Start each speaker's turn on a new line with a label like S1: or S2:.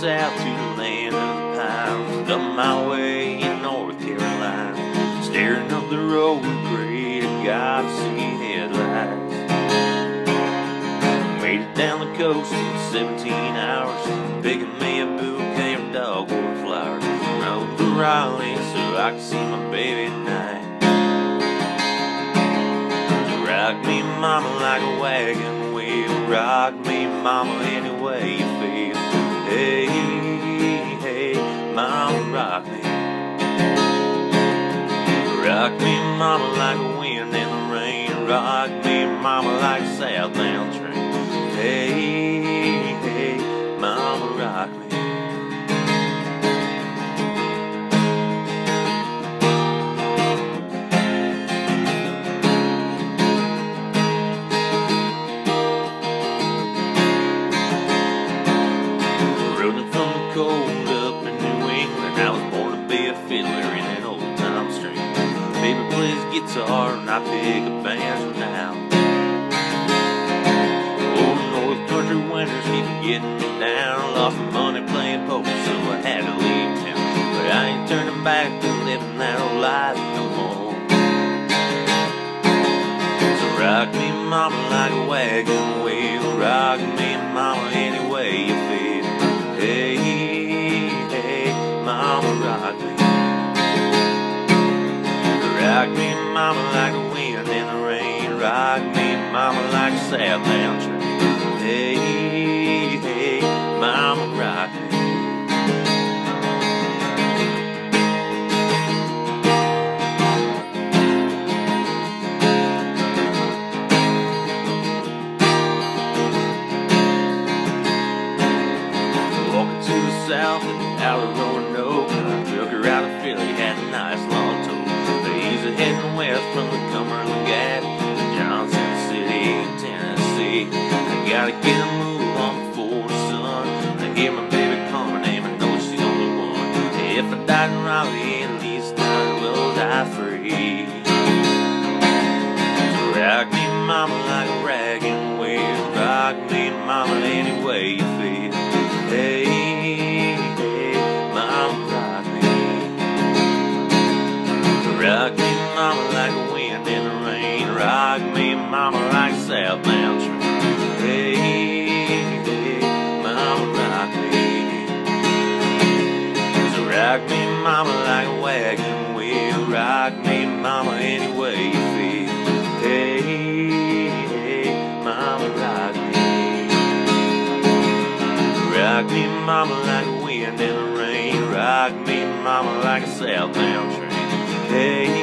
S1: south to the land of the pines. Up my way in North Carolina. Staring up the road, pray to God to see headlights. Made it down the coast in 17 hours. Picking me a bouquet of dogwood flowers. Rode to Raleigh so I could see my baby tonight. Rock me, mama, like a wagon wheel. Rock me, mama, any way you feel. Hey, hey, mama, rock me. Rock me, mama, like wind in the rain. Rock me, mama, like a southbound train. Hey, guitar and I pick a banjo now. Old North Country winters keep getting me down. Lost my money playing poker, so I had to leave town. But I ain't turning back to living that old life no more. So rock me, mama, like a wagon wheel. Rock me, mama, any Rock me, mama, like a wind in the rain. Rock me, mama, like a southbound train. Hey, hey, mama, rock me. Walking to the south in out of Roanoke. Gotta get a move on the sun. I hear my baby call name, I know she's the only one. If I died in Raleigh, at least I will die free. Any way you feel. Hey, hey, mama, rock me. Rock me, mama, like wind in the rain. Rock me, mama, like a southbound train.